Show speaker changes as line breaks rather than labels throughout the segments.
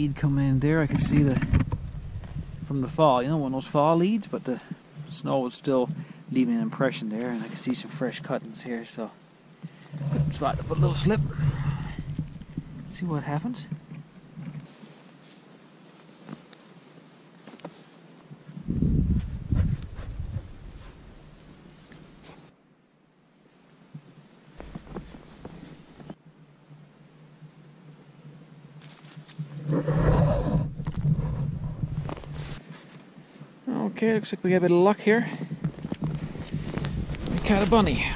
Lead coming in there. I can see the from the fall. You know, one of those fall leads, but the snow was still leaving an impression there, and I can see some fresh cuttings here. So good spot to put a little slip. See what happens. Okay, looks like we have a bit of luck here. We caught a bunny.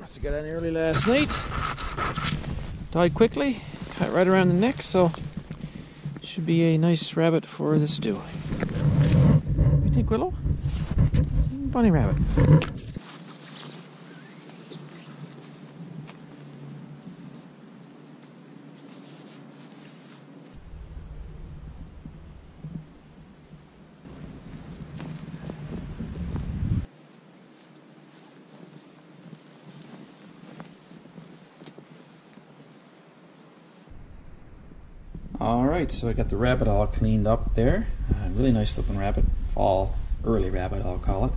Must have got in early last night. Died quickly, cut right around the neck, so should be a nice rabbit for the stew. You think, Willow? Bunny rabbit. Alright, so I got the rabbit all cleaned up there. Uh, really nice looking rabbit. Fall, early rabbit, I'll call it.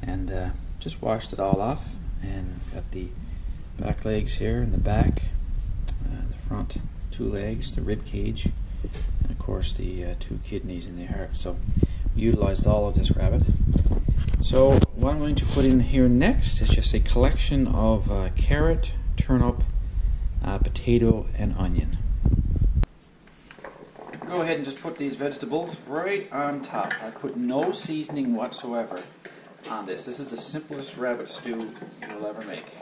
And uh, just washed it all off. And got the back legs here in the back, uh, the front two legs, the rib cage, and of course the uh, two kidneys in the heart. So we utilized all of this rabbit. So what I'm going to put in here next is just a collection of uh, carrot, turnip, uh, potato, and onion go ahead and just put these vegetables right on top. I put no seasoning whatsoever on this. This is the simplest rabbit stew you'll ever make.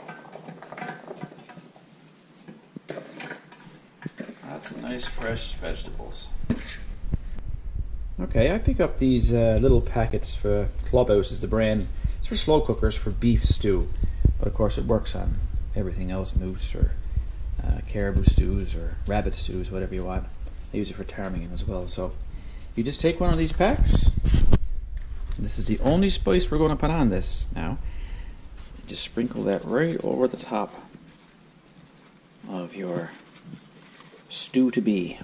Lots of nice fresh vegetables. Okay, I pick up these uh, little packets for Clubhouse is the brand. It's for slow cookers for beef stew, but of course it works on everything else, moose or uh, caribou stews or rabbit stews, whatever you want. I use it for ptarmigan as well. So you just take one of these packs. This is the only spice we're going to put on this now. Just sprinkle that right over the top of your stew to be.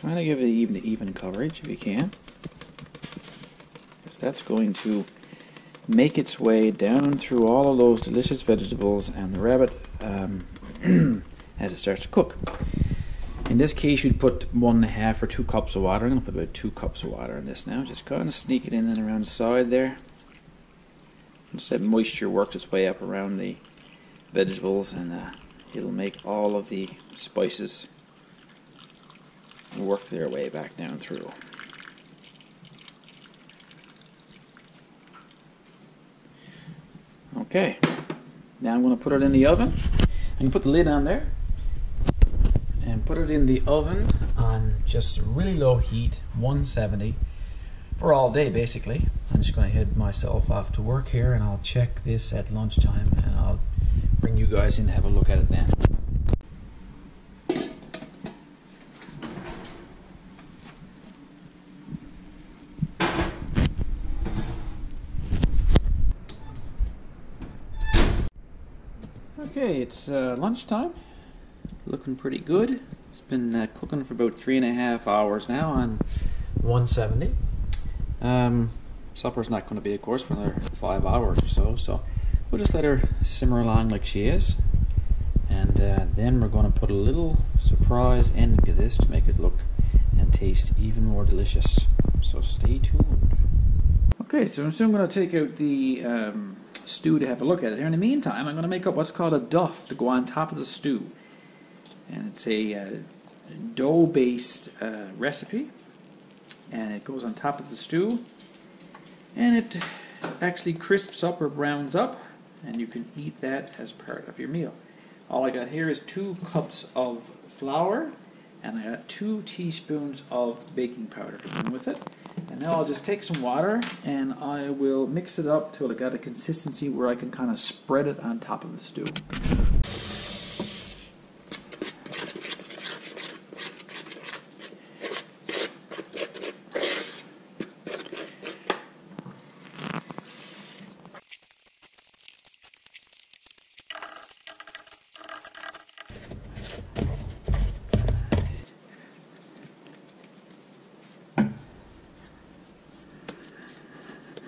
Kind of give it even even coverage if you can. Because that's going to make its way down through all of those delicious vegetables and the rabbit um, as it starts to cook. In this case, you'd put one and a half or two cups of water. I'm going to put about two cups of water in this now. Just kind of sneak it in and around the side there. Just that moisture works its way up around the vegetables and uh, it'll make all of the spices work their way back down through. Okay, now I'm going to put it in the oven. I'm going to put the lid on there put it in the oven on just really low heat, 170, for all day basically. I'm just going to head myself off to work here and I'll check this at lunchtime and I'll bring you guys in to have a look at it then. Okay, it's uh, lunchtime looking pretty good. It's been uh, cooking for about three and a half hours now on 170. Um, supper's not going to be, of course, for another five hours or so, so we'll just let her simmer along like she is. And uh, then we're going to put a little surprise ending to this to make it look and taste even more delicious. So stay tuned. Okay, so I'm soon going to take out the um, stew to have a look at it. Here in the meantime, I'm going to make up what's called a duff to go on top of the stew and it's a uh, dough-based uh, recipe, and it goes on top of the stew, and it actually crisps up or browns up, and you can eat that as part of your meal. All I got here is two cups of flour, and I got two teaspoons of baking powder to with it. And now I'll just take some water and I will mix it up till it got a consistency where I can kind of spread it on top of the stew.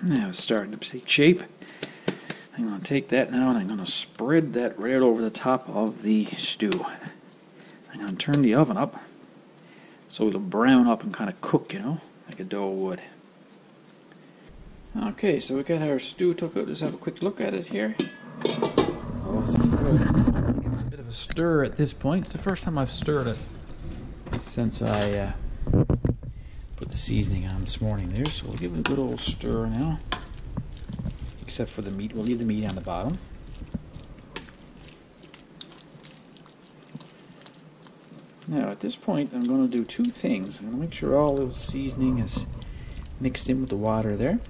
Now starting to take shape. I'm going to take that now and I'm going to spread that right over the top of the stew. I'm going to turn the oven up so it'll brown up and kind of cook, you know, like a dough would. Okay, so we got our stew took out. Let's have a quick look at it here. Oh, it's good. Give it a bit of a stir at this point. It's the first time I've stirred it since I uh, put the seasoning on this morning there. So we'll give it a good old stir now. Except for the meat. We'll leave the meat on the bottom. Now at this point I'm going to do two things. I'm going to make sure all the seasoning is mixed in with the water there.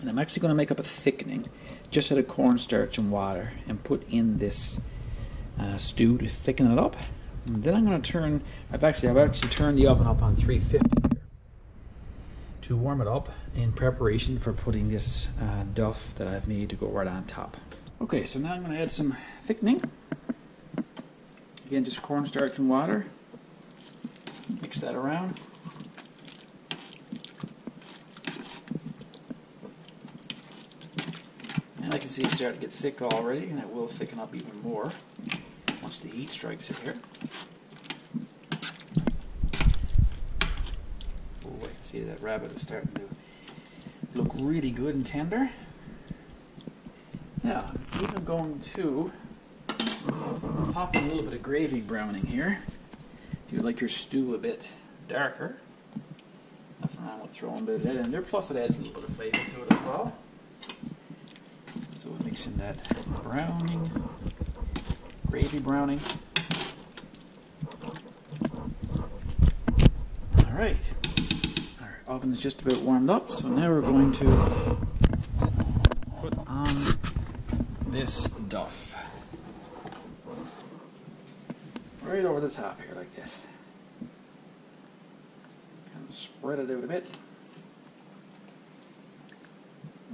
And I'm actually going to make up a thickening just out of cornstarch and water and put in this uh, stew to thicken it up. And then I'm going to turn, I've actually, I've actually turned the oven up on 350 here to warm it up in preparation for putting this uh, duff that I've made to go right on top. Okay, so now I'm going to add some thickening. Again, just cornstarch and water. Mix that around. And I can see it's starting to get thick already, and it will thicken up even more once the heat strikes it here. Oh, I can see that rabbit is starting to look really good and tender. Now, I'm even going to pop in a little bit of gravy browning here. If you like your stew a bit darker, nothing wrong with throwing a bit of that in there. Plus, it adds a little bit of flavor to it as well. So we're mixing that browning, gravy browning. All right, oven is just about warmed up, so now we're going to put on this duff. right over the top here like this. Kind of spread it out a bit.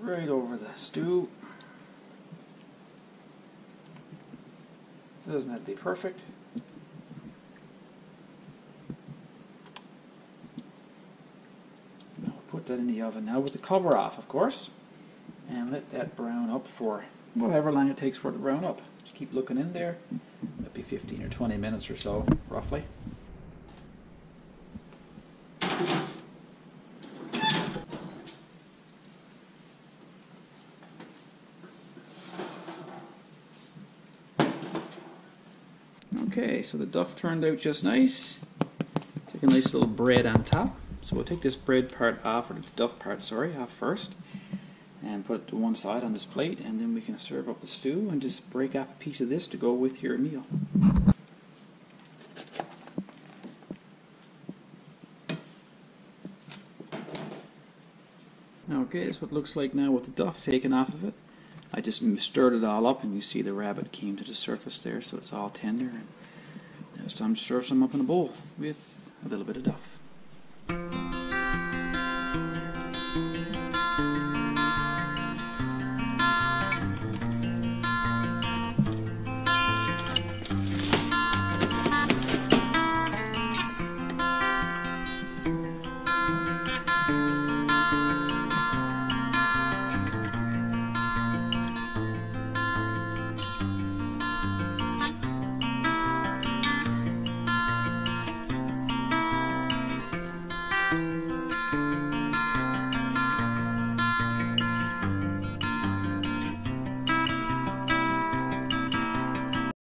Right over the stew. Doesn't have to be perfect. I'll put that in the oven now with the cover off, of course, and let that brown up for however long it takes for it to brown up. Just keep looking in there. It'll be 15 or 20 minutes or so, roughly. Okay, so the duff turned out just nice. Take a nice little bread on top. So we'll take this bread part off, or the duff part, sorry, off first and put it to one side on this plate and then we can serve up the stew and just break off a piece of this to go with your meal. Okay, that's what it looks like now with the duff taken off of it. I just stirred it all up and you see the rabbit came to the surface there so it's all tender and now it's time to serve some up in a bowl with a little bit of duff.